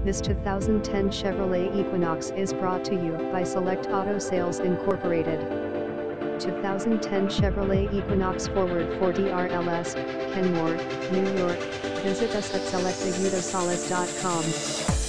This 2010 Chevrolet Equinox is brought to you by Select Auto Sales Incorporated. 2010 Chevrolet Equinox Forward 4DRLS, Kenmore, New York. Visit us at selectautosalez.com.